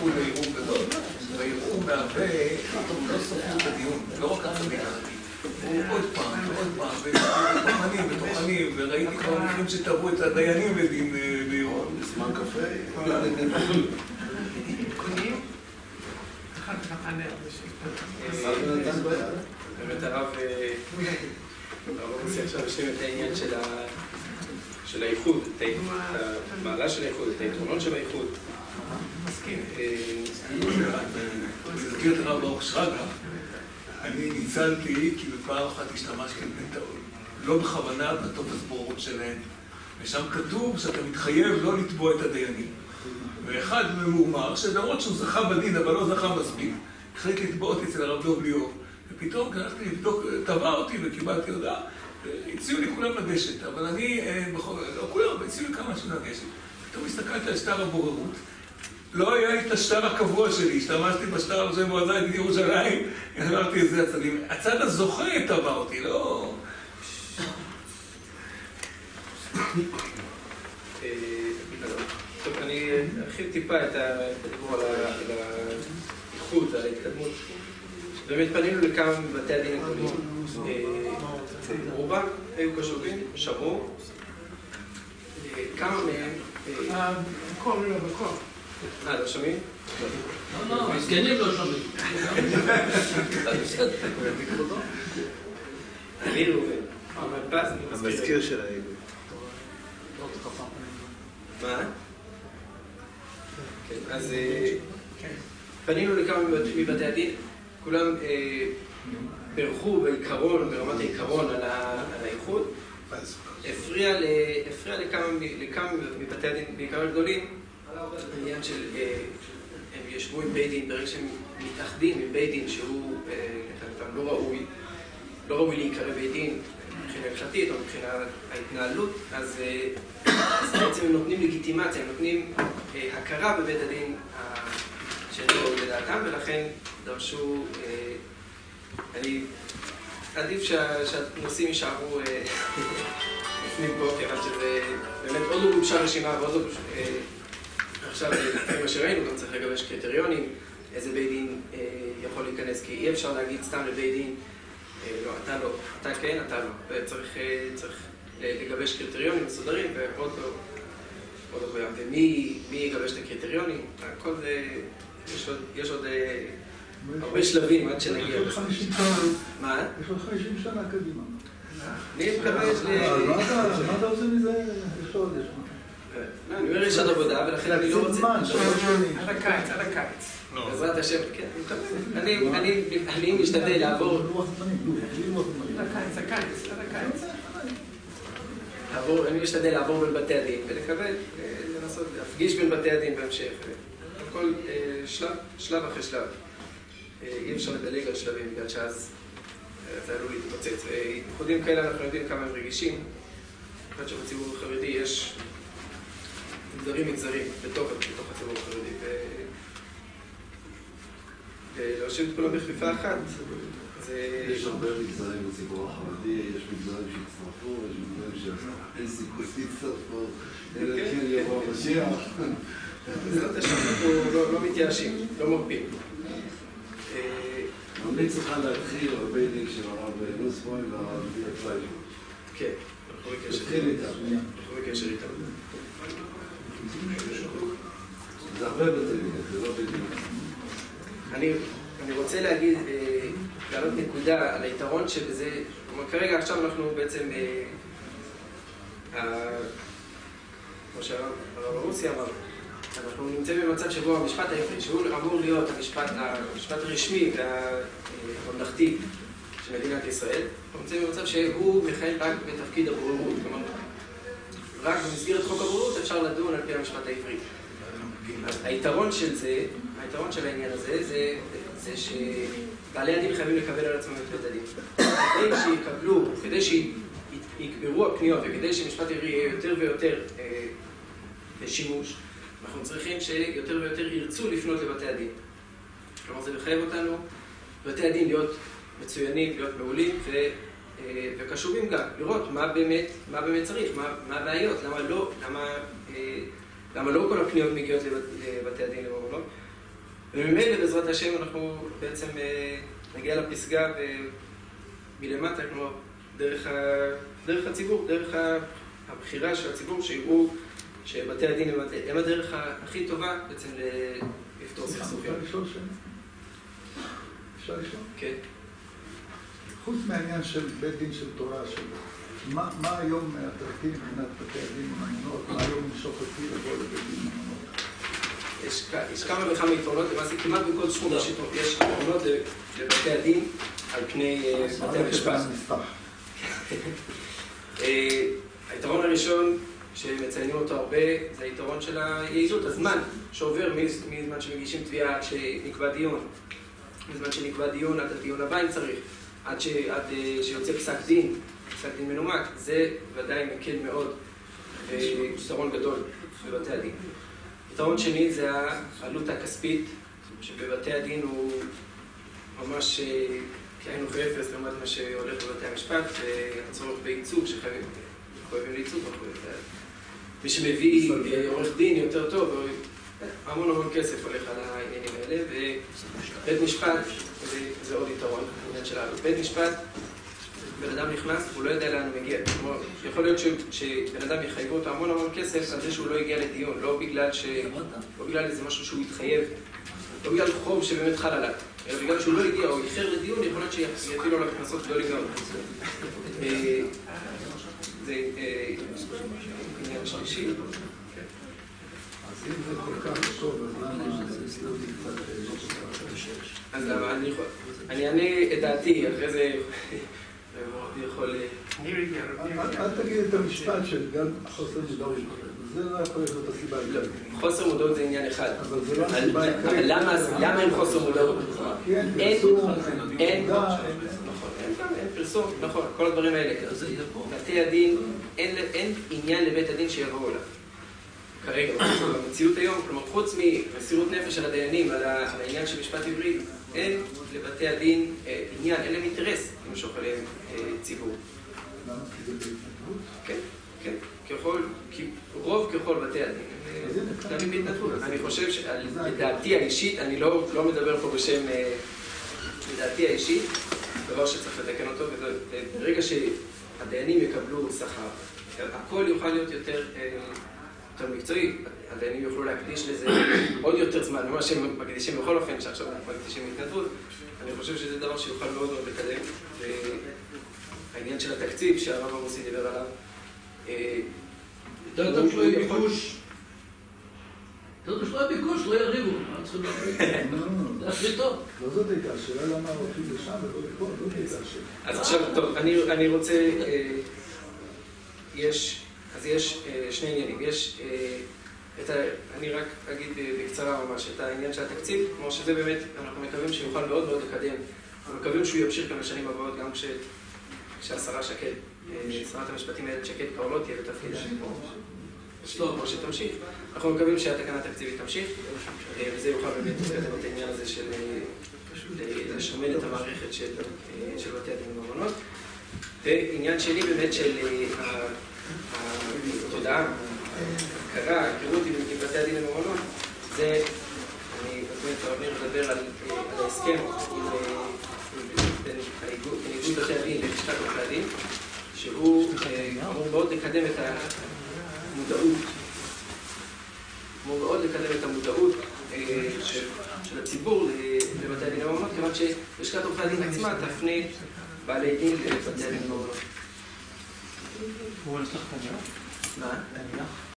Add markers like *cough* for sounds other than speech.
זכו לערעור גדול, והערעור מהווה לא הדיון, לא רק הצדיק. עוד פעם, עוד פעם, וטוחנים וטוחנים, וראיתי כבר מקרים שתבעו את הדיינים לדין בערעור. זמן קפה? באמת הרב עושה עכשיו השלים את העניין של האיחוד, את המעלה של האיחוד, את היתרונות של האיחוד. אני מכיר את הרב ברוך שרגא, אני ניצלתי כי בפעם אחת השתמשתי לא בכוונה בטופס בורות שלהם. ושם כתוב שאתה מתחייב לא לתבוע את הדיינים. ואחד ממורמר, שלמרות שהוא זכה בדין אבל לא זכה מספיק, החליט לתבוע אותי אצל הרב דוב ליאור. ופתאום כשהלכתי לבדוק, תבע אותי וקיבלתי הודעה, הציעו לי כולם לגשת, אבל אני, לא כולם, אבל הציעו לי כמה שנים לגשת. פתאום הסתכלתי על שטר הבוררות, לא היה לי את השטר הקבוע שלי, השתמשתי בשטר הזה במועצה ידיד ירושלים, אמרתי את זה הצדים. הצד הזוכה תבע אותי, לא... טוב, אני ארחיב טיפה את הדיבור על האיכות, על ההתקדמות. באמת פנינו לכמה מבתי הדין הגדולים. רובם היו קשובים, שמעו. כמה מהם... בקול, לא בקול. אה, לא שומעים? לא, לא, מסכנים לא שומעים. אני ראובן. המזכיר של האיגוד. מה? כן, אז פנינו לכמה מבתי הדין, כולם בירכו בעיקרון, ברמת העיקרון על האיחוד. הפריע לכמה מבתי הדין, בעיקר הגדולים, העניין של, הם ישבו עם בית דין, ברגע שהם מתאחדים עם בית דין שהוא לא ראוי, לא ראוי להיקרא בית דין מבחינה הלכתית או מבחינת ההתנהלות, אז בעצם הם נותנים לגיטימציה, הם נותנים הכרה בבית הדין שאין ראוי לדעתם, ולכן דרשו, אני עדיף שהנושאים יישארו בפנים פה, כיוון שזה באמת עוד לא גובשה רשימה ועוד לא... עכשיו, לפי מה שראינו, גם צריך לגבש קריטריונים, איזה בית דין יכול להיכנס, כי אי אפשר להגיד סתם לבית דין, לא, אתה לא, אתה כן, אתה לא. וצריך לגבש קריטריונים מסודרים, ועוד לא, עוד לא. ומי יגבש את הקריטריונים? הכל זה, יש עוד הרבה שלבים עד שנגיע. יש לך 50 שנה. מה? יש לך 50 שנה קדימה. אני מקווה ש... מה אתה עושה מזה? יש עוד, יש אני אומר, יש עוד עבודה, ולכן אני לא רוצה... עד הקיץ, עד הקיץ. בעזרת השם, כן, אני משתדל לעבור... עד הקיץ, הקיץ, עד הקיץ. אני משתדל לעבור בין בתי הדין ולקבל, לנסות להפגיש בין בתי הדין בהמשך. הכל שלב, שלב אחרי שלב. אי אפשר לדלג על שלבים, בגלל שאז זה עלול להתפוצץ. ייחודים כאלה אנחנו יודעים כמה הם רגישים. אני חושב שבציבור החרדי יש מגזרים מגזרים בתוך הציבור החרדי. ולהושיב את כולם בכפיפה אחת. יש הרבה מגזרים בציבור החרדי, יש מגזרים שהצטרפו, יש מגזרים שאין סיכוי שיצטרפו, אלא כן יבוא המשיח. בעזרת השם אנחנו לא מתייאשים, לא מרפים. ממליץ לך להתחיל הרבה דין של הרב נוספוין והרב פליישמן. כן, אנחנו בקשר איתם. זה הרבה דין, זה לא דין. אני רוצה להגיד, להעלות נקודה על היתרון שבזה, כלומר כרגע עכשיו אנחנו בעצם, כמו שהרב הרוסי אמר, אנחנו נמצאים במצב שבו המשפט העברי, שהוא אמור להיות המשפט הרשמי והממלכתי של מדינת ישראל, אנחנו נמצאים במצב שהוא מכהן רק בתפקיד הבוררות, כלומר, רק במסגרת חוק הבוררות אפשר לדון על פי המשפט העברי. היתרון של זה, היתרון של העניין הזה, זה שבעלי הדין חייבים לקבל על עצמם את בית הדין. כדי שיקבלו, כדי שיקברו הפניות וכדי שמשפט עברי יהיה יותר ויותר בשימוש, אנחנו צריכים שיותר ויותר ירצו לפנות לבתי הדין. כלומר, זה מחייב אותנו, בתי הדין להיות מצוינים, להיות מעולים וקשובים גם, לראות מה באמת, מה באמת צריך, מה הבעיות, למה לא, למה לא כל הפניות מגיעות לבתי הדין למעונות, וממילא בעזרת השם אנחנו בעצם אה, נגיע לפסגה מלמטה, כלומר, דרך, ה... דרך הציבור, דרך הבחירה של הציבור, שיראו שבתי הדין הם הדרך הכי טובה בעצם לפתור סכסוכים. אפשר לשאול שאלה? אפשר לשאול? כן. חוץ מהעניין של בית דין של תורה, של מה, מה היום הדרכי מבחינת בתי הדין ממונות, מה היום למשוך אותי לבוא לבית דין ממונות? יש, יש כמה וכמה יתרונות, למעשה כמעט בכל יש יש יתרונות לבתי הדין על פני אה, בתי המשפט. *laughs* אה, היתרון הראשון שמציינים אותו הרבה זה היתרון של היעילות, הזמן שעובר מזמן שמגישים תביעה עד שנקבע דיון. מזמן שנקבע דיון עד הדיון הבא אם צריך, עד, ש, עד אה, שיוצא פסק דין, פסק דין מנומק, זה ודאי מקל מאוד ויתרון גדול בבתי הדין. יתרון שני זה העלות הכספית, שבבתי הדין הוא ממש כאין וכאפס לעומת מה שהולך בבתי המשפט, והצורך בייצוג שחייבים לייצוג מי שמביא עורך דין יותר טוב, המון המון כסף הולך על העניינים האלה, ובית משפט זה עוד יתרון, העניין של העלות. בית משפט בן אדם נכנס, הוא לא יודע לאן הוא מגיע. כלומר, יכול להיות שבן אדם יחייבו אותו המון המון כסף על זה שהוא לא הגיע לדיון, לא בגלל ש... לא בגלל איזה משהו שהוא התחייב, לא בגלל חוב שבאמת חל עליו, אלא בגלל שהוא לא הגיע או איחר לדיון, יכול להיות שיפעילו עליו קנסות גדולים מאוד. אה, זה אה, עניין שלישי. אז אם זה כל כך טוב, אז למה זה אז למה אני יכול... אני אענה את דעתי, אחרי זה... יכול... אל תגיד את המשפט של גם חוסר מודעות. זה לא יכול להיות הסיבה העיקרית. חוסר מודעות זה עניין אחד. אבל זה לא הסיבה העיקרית. אבל למה אין חוסר מודעות? אין פרסום, אין פרסום, נכון, כל הדברים האלה. בתי הדין, אין עניין לבית הדין שיבואו אליו. כרגע, במציאות היום, כלומר, חוץ ממסירות נפש של הדיינים על העניין של משפט עברי, אין לבתי הדין עניין, אין להם אינטרס למשוך עליהם ציבור. זה בהתנדבות? כן, כן. ככל, רוב ככל בתי הדין. אני חושב שלדעתי האישית, אני לא מדבר פה בשם, לדעתי האישית, דבר שצריך לתקן אותו, וברגע שהדיינים יקבלו שכר, הכל יוכל להיות יותר... יותר מקצועי, הדיינים יוכלו להקדיש לזה עוד יותר זמן ממה שהם מקדישים בכל אופן, שעכשיו מקדישים התנדבות, אני חושב שזה דבר שיוכל מאוד מאוד לקדם. והעניין של התקציב שהרב הרוסי דיבר עליו, טוב שלא יהיה ביקוש. טוב שלא יהיה ביקוש, לא יריבו. צריכים להפריד טוב. לא זאת הייתה השאלה למה הולכים לשם ולא לפה, זאת הייתה השאלה. אז עכשיו, טוב, אני רוצה, יש... אז יש שני עניינים. יש את ה... אני רק אגיד בקצרה ממש את העניין של התקציב, כמו שזה באמת, אנחנו מקווים שיוכל מאוד מאוד לקדם. אנחנו מקווים שהוא ימשיך גם לשנים הבאות, גם כשהשרה שקד, שרת המשפטים איילת שקד כבר לא תהיה בתפקידה. או שתמשיך. אנחנו מקווים שהתקנה התקציבית תמשיך, וזה יוכל באמת לקדם את העניין הזה של לשמל את המערכת של בתי הדין במעונות. ועניין שני באמת של התודעה, ההכרה, ההיכרות עם בתי הדין לממונות, זה, אני הרב ניר לדבר על ההסכם בין איגוד בתי הדין ללשכת עורכי הדין, שהוא אמור מאוד לקדם את המודעות, אמור מאוד לקדם את המודעות של הציבור לבתי הדין לממונות, כיוון שלשכת עורכי הדין עצמה תפנה בעלי דין לבתי הדין לממונות. הוא הולך לך כנראה? מה?